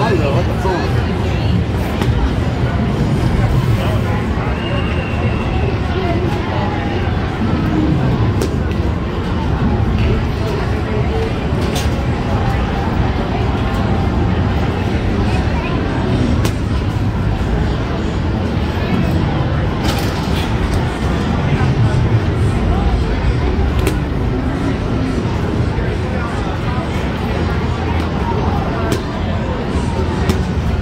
ないだろそう